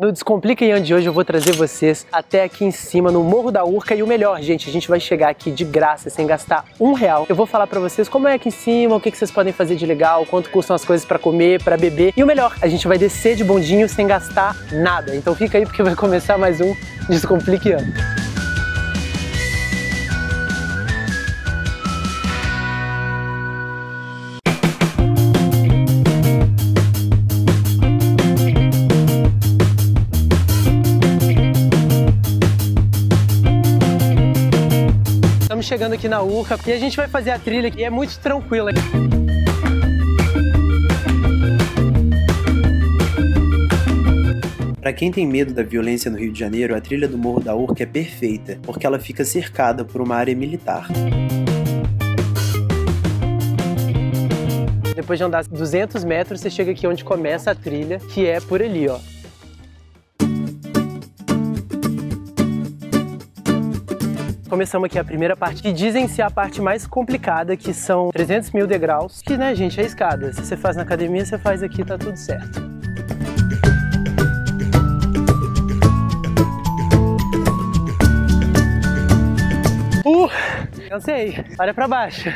No Descomplica Ian de hoje eu vou trazer vocês até aqui em cima no Morro da Urca e o melhor, gente, a gente vai chegar aqui de graça, sem gastar um real. Eu vou falar pra vocês como é aqui em cima, o que, que vocês podem fazer de legal, quanto custam as coisas pra comer, pra beber e o melhor, a gente vai descer de bondinho sem gastar nada. Então fica aí porque vai começar mais um Descomplica Ian. Chegando aqui na Urca e a gente vai fazer a trilha que é muito tranquila. Para quem tem medo da violência no Rio de Janeiro, a trilha do Morro da Urca é perfeita, porque ela fica cercada por uma área militar. Depois de andar 200 metros, você chega aqui onde começa a trilha, que é por ali, ó. Começamos aqui a primeira parte, que dizem ser a parte mais complicada, que são 300 mil degraus, que, né, gente, é escada. Se você faz na academia, você faz aqui, tá tudo certo. Uh, cansei. Olha pra baixo.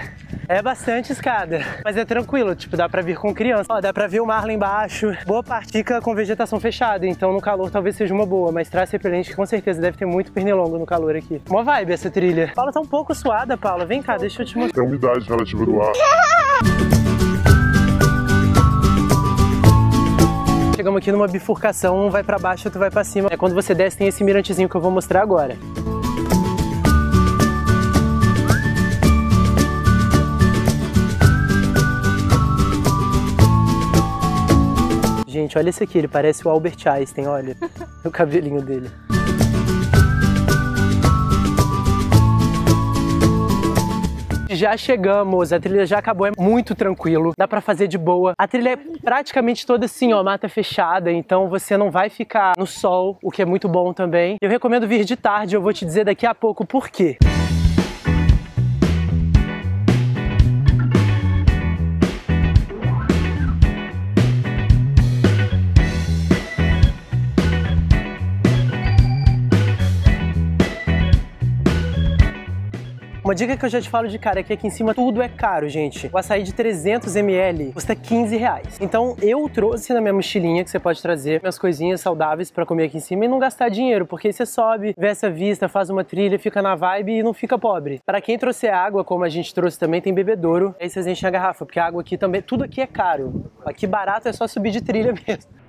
É bastante escada, mas é tranquilo, tipo, dá pra vir com criança. Ó, dá pra ver o mar lá embaixo. Boa parte fica com vegetação fechada, então no calor talvez seja uma boa, mas traz repelente com certeza deve ter muito pernilongo no calor aqui. Uma vibe essa trilha. Paula tá um pouco suada, Paula. Vem cá, deixa eu te mostrar. Tem umidade relativa do ar. Chegamos aqui numa bifurcação, um vai pra baixo, outro vai pra cima. É quando você desce tem esse mirantezinho que eu vou mostrar agora. Gente, olha esse aqui, ele parece o Albert Einstein, olha o cabelinho dele. Já chegamos, a trilha já acabou, é muito tranquilo, dá pra fazer de boa. A trilha é praticamente toda assim, ó, mata fechada, então você não vai ficar no sol, o que é muito bom também. Eu recomendo vir de tarde, eu vou te dizer daqui a pouco por quê. Uma dica que eu já te falo de cara é que aqui em cima tudo é caro, gente. O açaí de 300ml custa 15 reais. Então eu trouxe na minha mochilinha que você pode trazer minhas coisinhas saudáveis para comer aqui em cima e não gastar dinheiro, porque você sobe, vê essa vista, faz uma trilha, fica na vibe e não fica pobre. Para quem trouxe água, como a gente trouxe também, tem bebedouro. Aí vocês enchem a garrafa, porque a água aqui também, tudo aqui é caro. Aqui barato é só subir de trilha mesmo.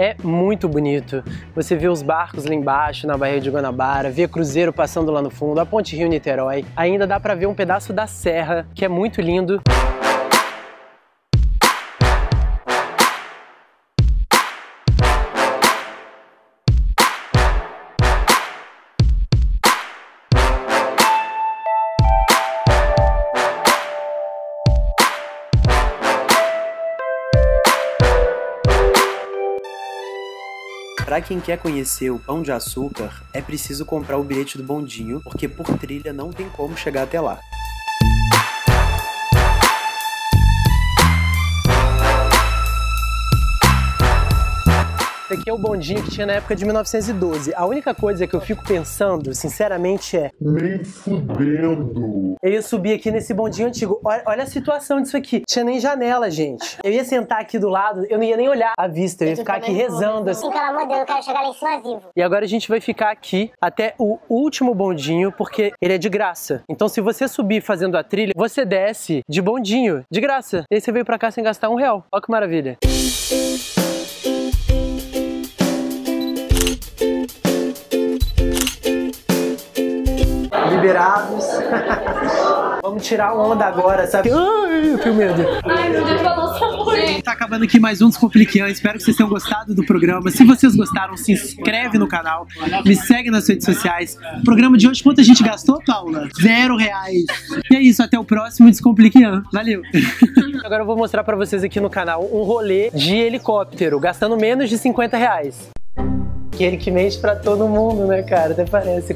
É muito bonito. Você vê os barcos lá embaixo, na Baía de Guanabara, vê cruzeiro passando lá no fundo, a Ponte Rio-Niterói. Ainda dá pra ver um pedaço da serra, que é muito lindo. Para quem quer conhecer o Pão de Açúcar, é preciso comprar o bilhete do bondinho, porque por trilha não tem como chegar até lá. Esse aqui é o bondinho que tinha na época de 1912. A única coisa que eu fico pensando, sinceramente, é. Nem fudendo. Eu ia subir aqui nesse bondinho antigo. Olha, olha a situação disso aqui. Tinha nem janela, gente. Eu ia sentar aqui do lado, eu não ia nem olhar a vista. Eu ia ficar aqui rezando assim. Pelo amor de Deus, eu quero chegar lá em cima vivo. E agora a gente vai ficar aqui até o último bondinho, porque ele é de graça. Então, se você subir fazendo a trilha, você desce de bondinho, de graça. E aí você veio pra cá sem gastar um real. Olha que maravilha. Liberados. Vamos tirar onda agora, sabe? Ai, eu tenho medo. Ai, meu Deus, balança muito. Tá acabando aqui mais um Descompliquian. Espero que vocês tenham gostado do programa. Se vocês gostaram, se inscreve no canal, me segue nas redes sociais. O programa de hoje, quanto a gente gastou, Paula? Zero reais. E é isso, até o próximo Descompliquian. Valeu. Agora eu vou mostrar pra vocês aqui no canal um rolê de helicóptero, gastando menos de 50 reais. Aquele que mente pra todo mundo, né, cara? Até parece.